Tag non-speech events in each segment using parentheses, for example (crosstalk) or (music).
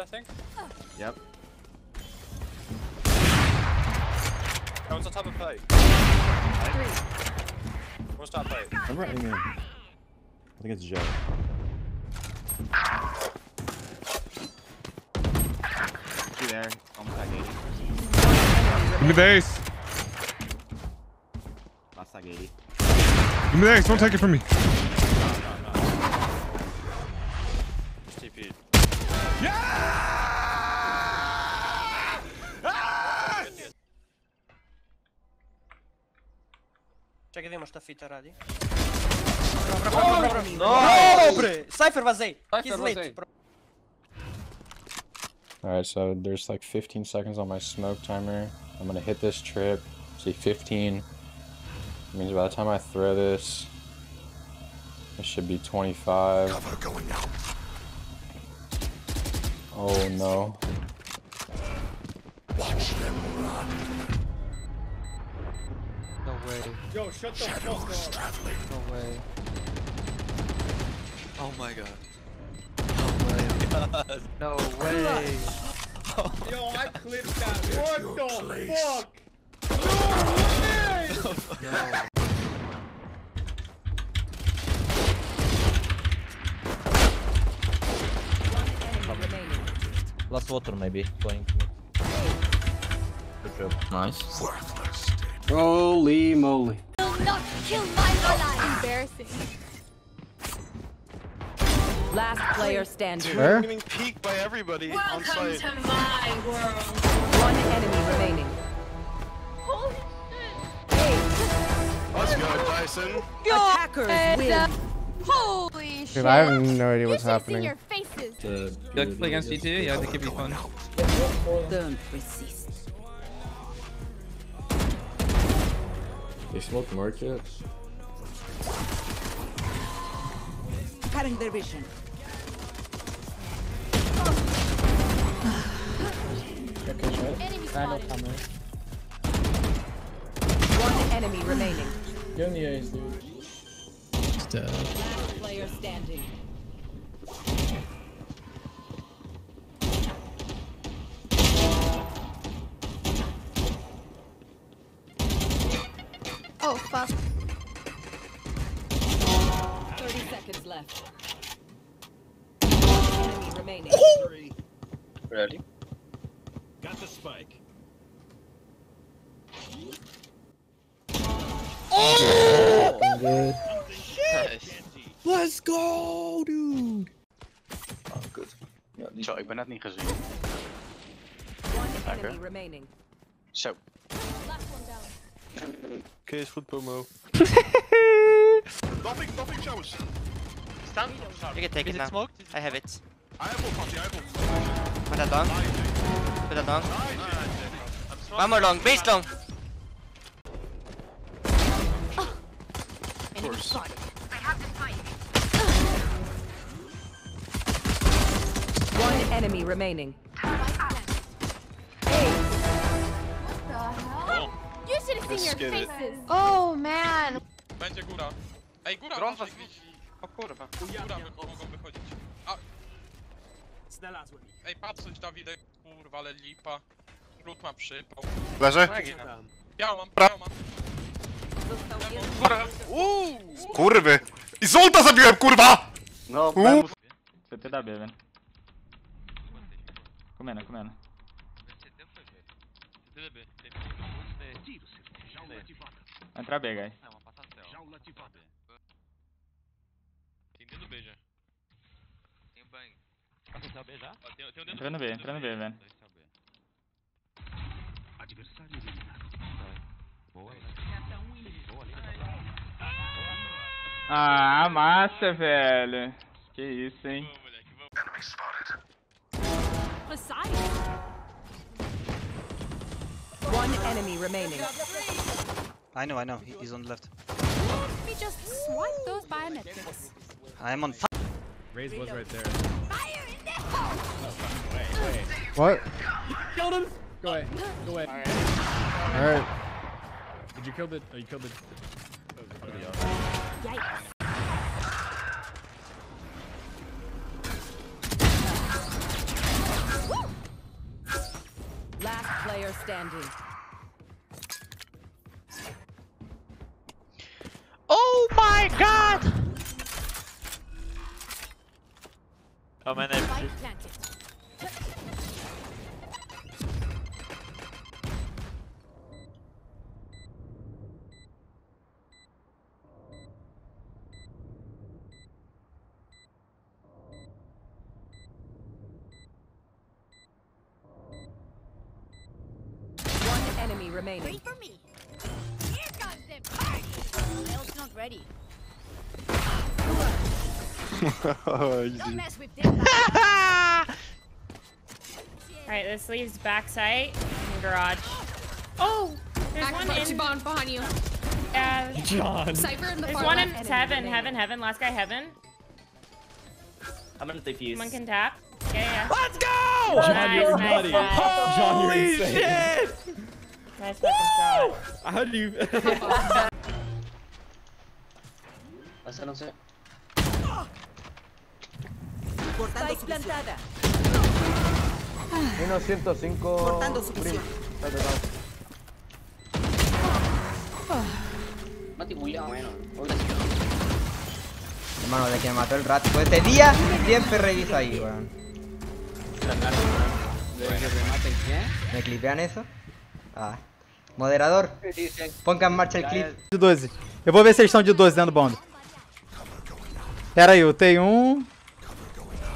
I think. Yep. No one's on top of plate. One's top plate. I'm running in. I think it's Joe. Two there. Almost like 80. Give me the ace. Last like 80. Give me the ace. Don't take it from me. Czekaj, masz ta fita radi. Nice. Dobry! Cypher was A. Cypher He's was late. A. Alright, so there's like 15 seconds on my smoke timer. I'm gonna hit this trip. See, 15. means by the time I throw this, it should be 25. Cover going out. Oh no. No way. Yo, shut the fuck up. No way. Oh my god. No (laughs) way. (laughs) Yo, I clipped that. What the fuck? No way! (laughs) Last water maybe going to me. Good job. Nice. Holy moly. Will not kill my ally. Embarrassing. Last player standing. Where? Getting peeked by everybody on Welcome site. to my world. One enemy remaining. Holy shit. Hey. Let's go, Dyson. Attackers win. Uh, holy shit. Dude, I have no idea You what's should have happening. your faces. Uh, you like to play against CT? Yeah, I think it'd be fun. Don't resist. They smoked market. Cutting their vision. Enemy spotted. One enemy remaining. Give him the ace, dude. Uh, Last player standing. Remaining. Ready? Got the spike. Oh! Good. Let's go, dude! Oh, good. Ja, die... Zo, ik ben net niet gezien. One enemy remaining. Zo. Oké, is goed, Pomo. (laughs) showers. You can take it now. I have it. I have one party, I have one. Put that down. Put that long. One more long. Base long. Enemy spotted. One enemy remaining. What the hell? Oh. You should have seen your Skip it. faces. Oh man. Będzie góra. Ej, góra! Grąd was iść. O kurwa, Ujawniam kurawy mogą wychodzić. A, Znalazłem ich. ej, patrzeć Dawidek, kurwa, ale lipa. Lud ma przypał. Leży? Co Magina. tam? Mam, ja mam. Kurwa, uuu! Kurwy! I Zolta zabiłem, kurwa! No, U. Bemus. CTW, ven. Comena, comena. Entrar B, guys. B já? Entrando B, entrando B, velho. Adversário. Boa, Boa, Ah, massa, velho. Que isso, hein? One enemy remaining. I know, I know. He's on the left. Let just swipe those biometrics. I'm on. Raise was right there. What? Killed him! Go away. Go away. Alright. Alright. Did you kill the. Oh, you killed the. Oh, the. Yikes. Last player standing. Oh man, I One enemy remaining. for me. Here comes the party. Rail's not ready. Don't mess. (laughs) Alright, this leaves backside and garage. Oh! There's one in... Bomb behind you. Yeah. John. Cypher in the There's far one in left. heaven, heaven, heaven. Last guy heaven. I'm gonna defuse. Someone can tap. Yeah, yeah. Let's go! John, Nice, you're nice, nutty. nice. John, you're Holy insane. shit! Nice fucking shot. How do you? no sé. Spike plantada. 105. Cortando su visión. Mati bueno. Hermano, de que me mató el rato. Pues este día siempre reviso ahí, weón. ¿Me clipean eso? Ah. Moderador, ponga em marcha el clipe. De 12. Eu vou ver se eles estão de 12 dentro do bomba. Pera aí, eu tenho um.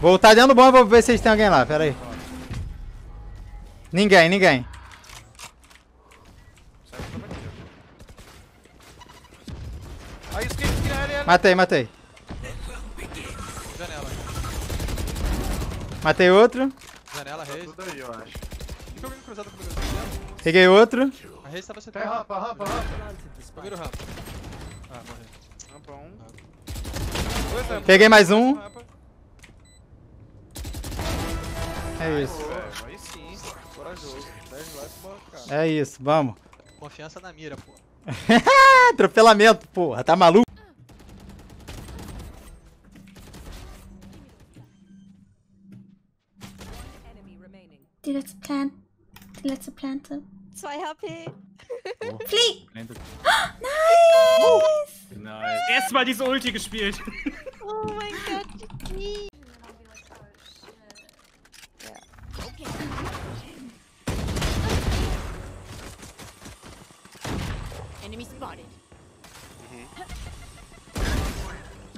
Vou voltar dentro do bomba pra ver se eles têm alguém lá. Pera aí. Ninguém, ninguém. Matei, matei. Janela. Matei outro. Janela, Reis. Tudo aí, eu acho. Fica alguém cruzado comigo. Peguei outro. A Reis tava rampa, rampa, rampa. Primeiro rampa. Ah, morreu. Rampa um. Peguei mais um. Rampa. É isso. Velho, Aí sim, corajoso. 10 likes, bora. É isso, vamos. Confiança na mira, pô. (laughs) Atropelamento, porra. Tá maluco? Enemy remaining. Die letzte Plan. Die letzte Plante. 2 HP. Flieg! Nice. Erstmal diese Ulti gespielt. Oh mein Gott, nie. Enemy spotted.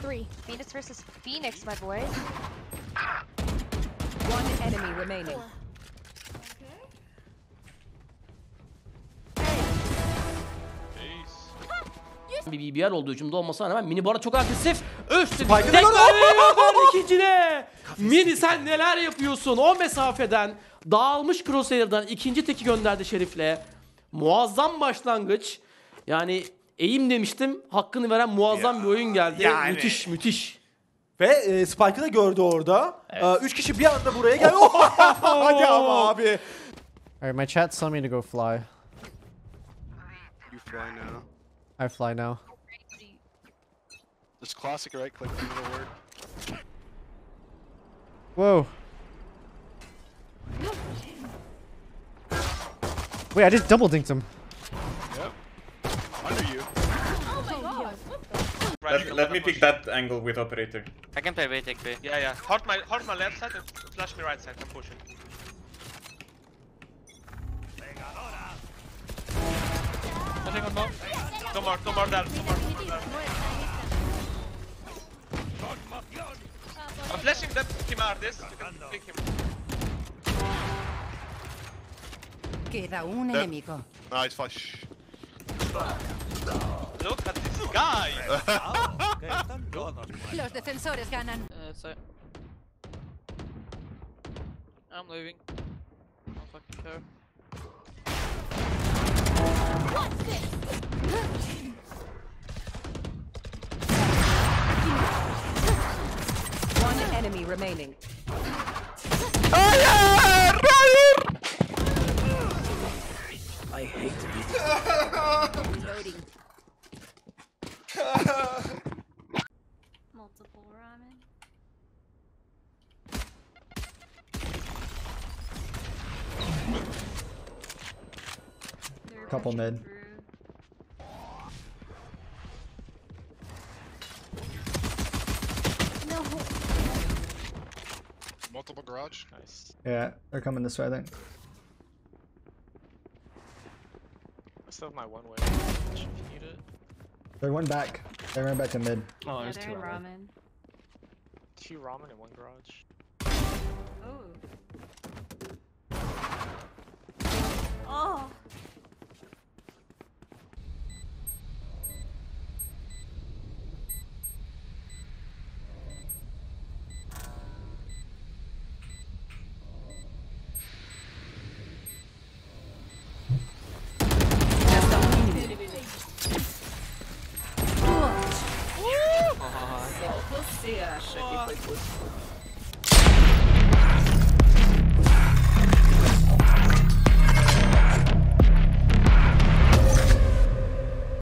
Three. Phoenix versus Phoenix, my boys. One enemy remaining. Bir BBR olduğu hücumda olmasına rağmen mini arada çok agresif. Öf dedi. Tek (laughs) ikincide. Mini sen neler yapıyorsun o mesafeden. Dağılmış Crosshair'dan ikinci teki gönderdi Şerif'le. Muazzam başlangıç. Yani eğim demiştim. Hakkını veren muazzam bir oyun geldi. yani. Müthiş müthiş. Ve e, Spike'ı da gördü orada. E, üç kişi bir anda buraya geldi. (laughs) Hadi ama abi. Alright, my chat's telling me to go fly. You fly now. I fly now. Just classic right click the word. Whoa. Wait, I just double dinked him. Let, let me pick that angle with operator. I can play B, take B. Yeah, yeah. Hold my, hold my left side and flash me right side. I'm pushing. Nothing on bomb. No more, no more there. No more, no more there. I'm flashing that Kim Ardis. You can pick him. Queda un That- enemigo. Nice flash. Look at this guy. (laughs) Los defensores ganan. Uh, so I'm leaving. I don't fucking care. One enemy remaining. I hate to be Reloading. (laughs) Multiple ramen. Couple mid. No. Multiple garage. Nice. Yeah, they're coming this way, I think. I still have my one way. If you need it. They went back. They ran back to mid. Oh, Yeah, they're in ramen. Two ramen in one garage. Oh. Oh.